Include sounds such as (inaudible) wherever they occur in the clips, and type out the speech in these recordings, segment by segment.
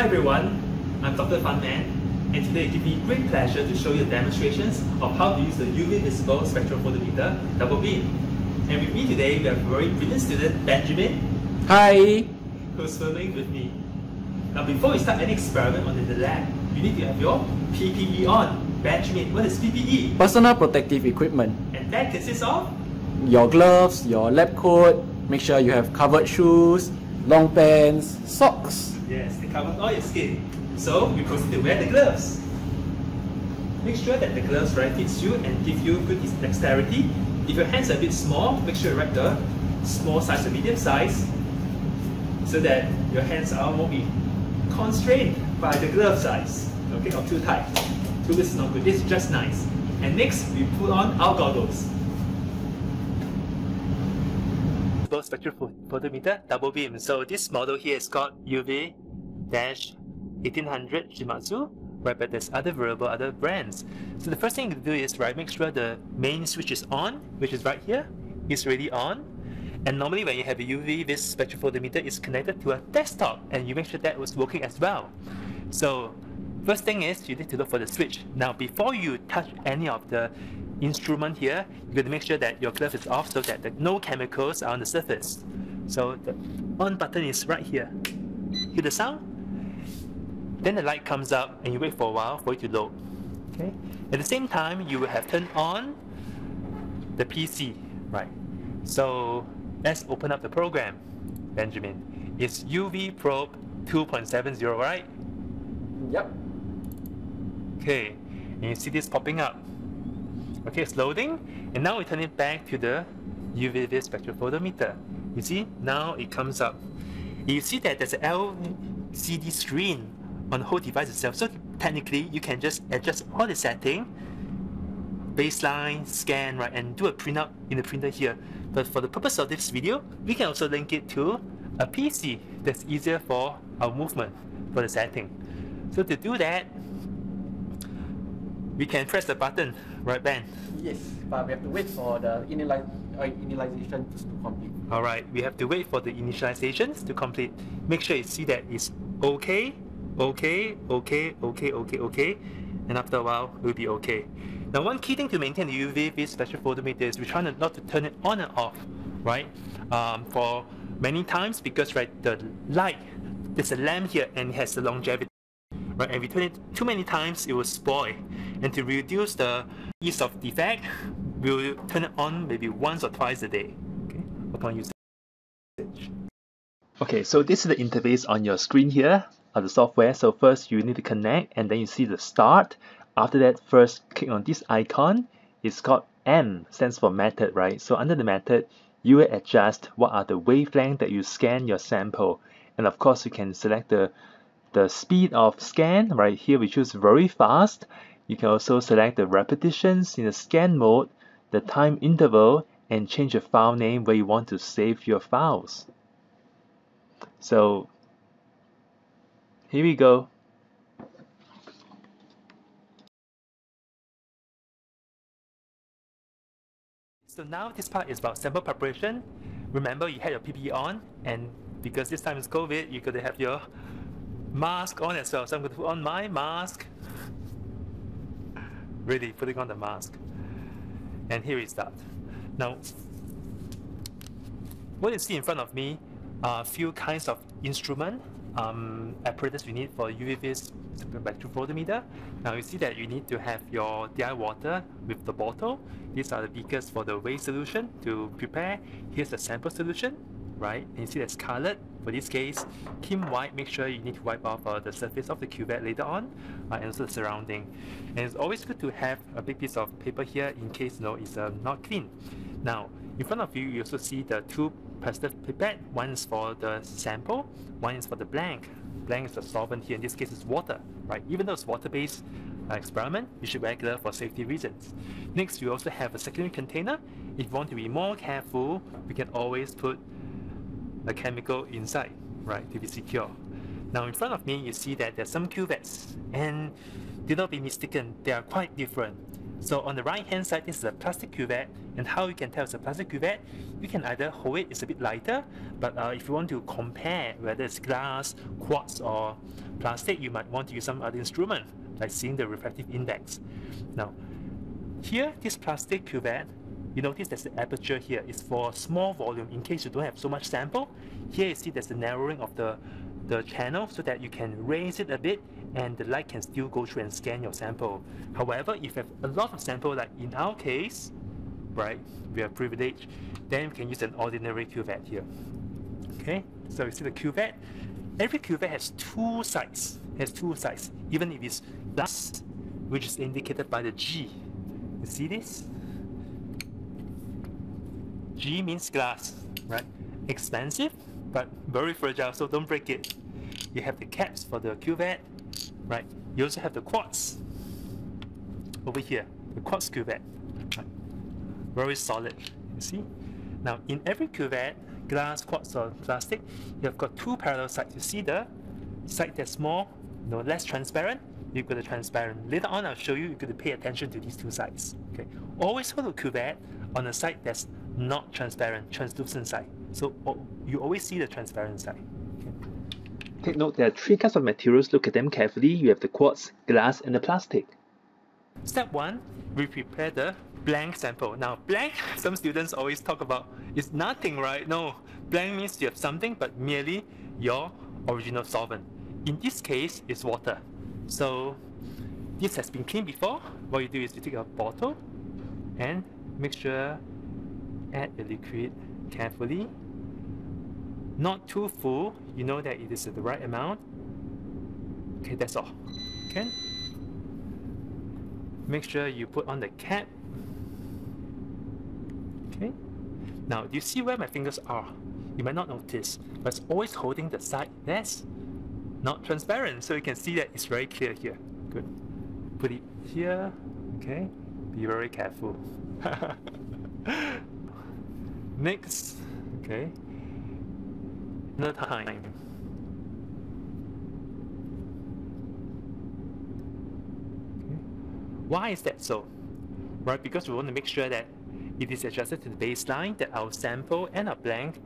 Hi everyone, I'm Dr. Funman and today it gives me great pleasure to show you demonstrations of how to use the UV visible spectrophotometer double beam. And with me today we have a very brilliant student, Benjamin, Hi! who's filming with me. Now before we start any experiment on the lab, you need to have your PPE on. Benjamin, what is PPE? Personal protective equipment. And that consists of Your gloves, your lab coat, make sure you have covered shoes, long pants, socks. Yes, they cover all your skin. So we proceed to wear the gloves. Make sure that the gloves right fits you and give you good dexterity. If your hands are a bit small, make sure you write the small size or medium size so that your hands are won't be constrained by the glove size. Okay, or too tight. Too is not good. This is just nice. And next, we put on our goggles. Spectral photometer double beam. So this model here is called UV 1800 Shimadzu, right? But there's other variable, other brands. So the first thing to do is right, make sure the main switch is on, which is right here, is already on. And normally when you have a UV vis spectrophotometer, is connected to a desktop, and you make sure that was working as well. So first thing is you need to look for the switch. Now before you touch any of the instrument here, you got to make sure that your glove is off so that the, no chemicals are on the surface. So the on button is right here. Hear the sound? Then the light comes up and you wait for a while for it to load. Okay. At the same time, you will have turned on the PC, right? So let's open up the program, Benjamin. It's UV Probe 2.70, right? Yep. Okay, and you see this popping up. Okay, it's loading, and now we turn it back to the UV spectrophotometer. You see, now it comes up. You see that there's an LCD screen on the whole device itself. So technically, you can just adjust all the setting, baseline, scan, right, and do a printout in the printer here. But for the purpose of this video, we can also link it to a PC that's easier for our movement for the setting. So to do that, we can press the button, right Ben? Yes, but we have to wait for the initialize, uh, initialization to complete. Alright, we have to wait for the initializations to complete. Make sure you see that it's okay, okay, okay, okay, okay, okay, and after a while, it will be okay. Now, one key thing to maintain the UV vis spectrophotometer is we try not to turn it on and off, right? Um, for many times, because right, the light, there's a lamp here and it has the longevity, right? And if we turn it too many times, it will spoil. And to reduce the ease of defect, we'll turn it on maybe once or twice a day, okay, upon usage. Okay, so this is the interface on your screen here of the software. So first you need to connect and then you see the start. After that, first click on this icon. It's called M, stands for method, right? So under the method, you will adjust what are the wavelength that you scan your sample. And of course, you can select the, the speed of scan. Right here, we choose very fast. You can also select the repetitions in the scan mode, the time interval, and change the file name where you want to save your files. So here we go. So now this part is about sample preparation. Remember you had your PPE on and because this time is COVID, you gotta have your mask on as well. So I'm gonna put on my mask. Really putting on the mask. And here we start. Now, what you see in front of me are a few kinds of instrument um, apparatus we need for UV vis spectrophotometer. Now you see that you need to have your DI water with the bottle. These are the beakers for the waste solution to prepare. Here's the sample solution, right? And you see that's colored. For this case, Kimwipe, make sure you need to wipe off uh, the surface of the cuvette later on, uh, and also the surrounding. And it's always good to have a big piece of paper here in case you know it's uh, not clean. Now, in front of you, you also see the two plastic pipette. One is for the sample, one is for the blank. Blank is the solvent here, in this case it's water, right? Even though it's water-based uh, experiment, you should wear glove for safety reasons. Next, you also have a secondary container. If you want to be more careful, we can always put a chemical inside, right, to be secure. Now in front of me, you see that there's some cuvettes, and do not be mistaken, they are quite different. So on the right hand side, this is a plastic cuvette, and how you can tell it's a plastic cuvette, you can either hold it, it's a bit lighter, but uh, if you want to compare whether it's glass, quartz, or plastic, you might want to use some other instrument, like seeing the refractive index. Now, here, this plastic cuvette, you notice there's the aperture here. It's for small volume in case you don't have so much sample. Here you see there's the narrowing of the, the channel so that you can raise it a bit and the light can still go through and scan your sample. However, if you have a lot of sample, like in our case, right, we are privileged, then we can use an ordinary cuvette here. Okay, so you see the cuvette. Every cuvette has two sides, has two sides, even if it's glass, which is indicated by the G. You see this? G means glass, right? Expensive, but very fragile, so don't break it. You have the caps for the cuvette, right? You also have the quartz over here, the quartz cuvette, right? very solid. You see? Now, in every cuvette, glass, quartz, or plastic, you have got two parallel sides. You see the side that's more, you know, less transparent. You've got the transparent. Later on, I'll show you. You've got to pay attention to these two sides. Okay. Always hold the cuvette on the side that's not transparent, translucent side. So oh, you always see the transparent side. Take note there are three kinds of materials. Look at them carefully. You have the quartz, glass, and the plastic. Step one, we prepare the blank sample. Now, blank, (laughs) some students always talk about, is nothing, right? No, blank means you have something, but merely your original solvent. In this case, it's water. So, this has been cleaned before. What you do is you take a bottle and make sure add the liquid carefully. Not too full, you know that it is the right amount. Okay, that's all. Okay. Make sure you put on the cap. Okay. Now, do you see where my fingers are? You might not notice, but it's always holding the side that's not transparent, so you can see that it's very clear here. Good. Put it here. Okay. Be very careful. (laughs) Next, okay, another time. Okay. Why is that so? Right, because we want to make sure that it is adjusted to the baseline, that our sample and our blank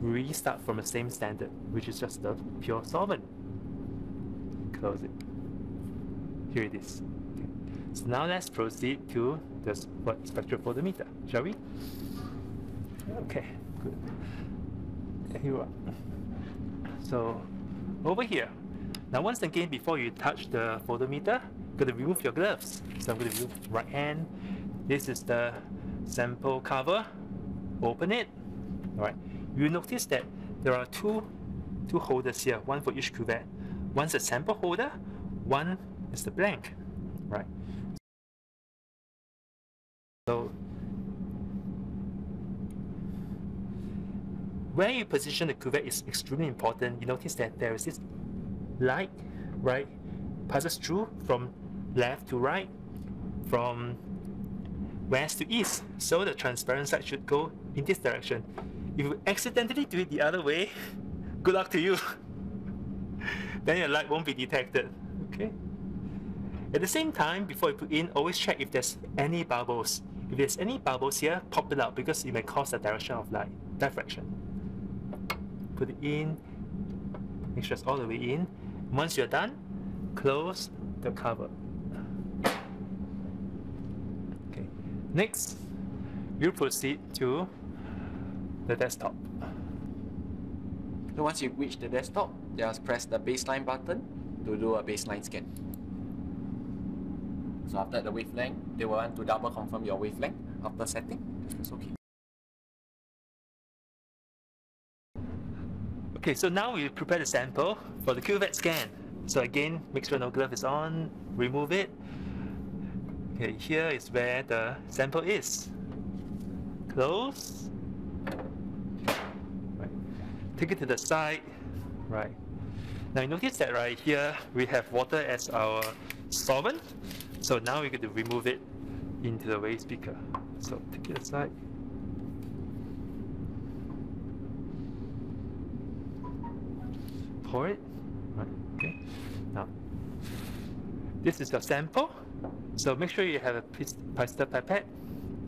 restart from the same standard, which is just the pure solvent. Close it. Here it is. Okay. So now let's proceed to the spectrophotometer, shall we? Okay, good. Here you are. So, over here. Now once again, before you touch the photometer, you got to remove your gloves. So I'm going to remove right hand. This is the sample cover. Open it. Alright. You notice that there are two two holders here, one for each cuvette. One's a sample holder, one is the blank. Right. So where you position the cuvette is extremely important. You notice that there is this light, right, passes through from left to right, from west to east. So the transparent side should go in this direction. If you accidentally do it the other way, (laughs) good luck to you. (laughs) then your light won't be detected. Okay. At the same time, before you put in, always check if there's any bubbles. If there's any bubbles here, pop it out because it may cause the direction of light, diffraction put it in, make sure it's all the way in. Once you're done, close the cover. Okay, next, you proceed to the desktop. So once you reach the desktop, just press the baseline button to do a baseline scan. So after the wavelength, they will want to double confirm your wavelength after setting. Just press OK. Okay, so now we prepare the sample for the cuvette scan. So again, make sure no glove is on, remove it. Okay, here is where the sample is. Close. Right. Take it to the side. Right. Now you notice that right here we have water as our solvent. So now we're going to remove it into the waste beaker. So take it aside. Pour it. Right, okay. Now, this is your sample. So make sure you have a pistol pipette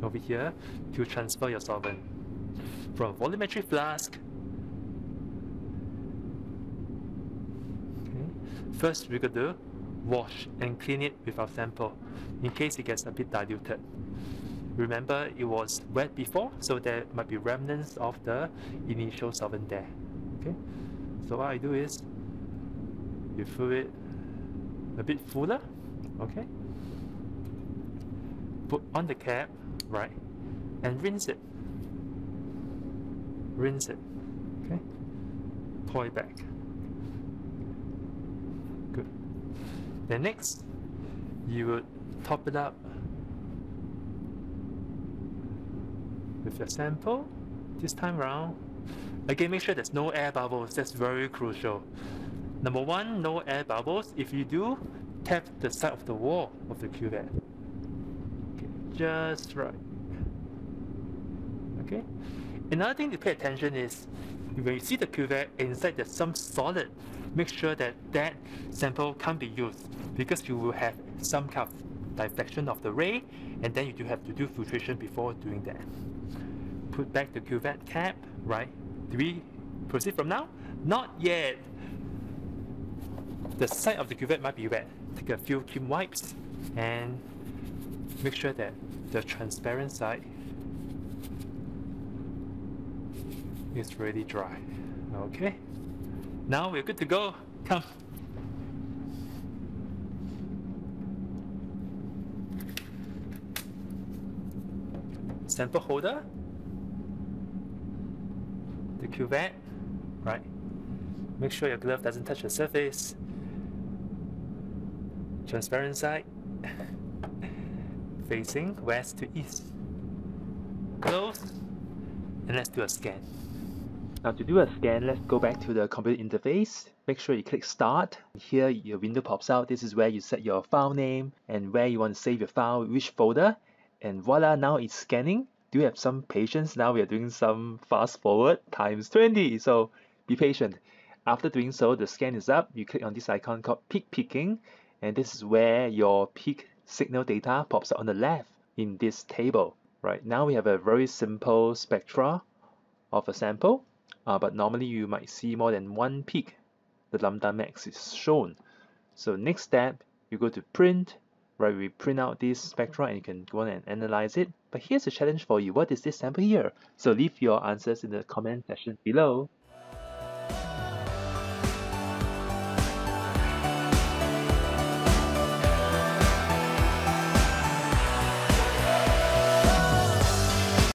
over here to transfer your solvent from volumetric flask. Okay. First, we're going to wash and clean it with our sample in case it gets a bit diluted. Remember, it was wet before, so there might be remnants of the initial solvent there. Okay, so what I do is you fill it a bit fuller. Okay, put on the cap, right, and rinse it. Rinse it. Okay, pour it back. Good. Then next, you would top it up with your sample this time around. Again, make sure there's no air bubbles, that's very crucial. Number one, no air bubbles. If you do, tap the side of the wall of the cuvette. Okay, just right. Okay. Another thing to pay attention is when you see the cuvette inside there's some solid, make sure that that sample can't be used because you will have some kind of deflection of the ray and then you do have to do filtration before doing that put back the cuvette cap, right? Do we proceed from now? Not yet. The side of the cuvette might be wet. Take a few clean wipes and make sure that the transparent side is really dry. Okay. Now we're good to go. Come. Sample holder the cuvette, right? Make sure your glove doesn't touch the surface. Transparent side, (laughs) facing west to east. Close, and let's do a scan. Now to do a scan, let's go back to the computer interface. Make sure you click start. Here your window pops out. This is where you set your file name and where you want to save your file, which folder. And voila, now it's scanning do you have some patience? Now we are doing some fast forward times 20. So be patient. After doing so, the scan is up. You click on this icon called peak picking. And this is where your peak signal data pops up on the left in this table. Right now we have a very simple spectra of a sample, uh, but normally you might see more than one peak. The lambda max is shown. So next step, you go to print right? We print out this spectra and you can go on and analyze it. But here's a challenge for you. What is this sample here? So leave your answers in the comment section below.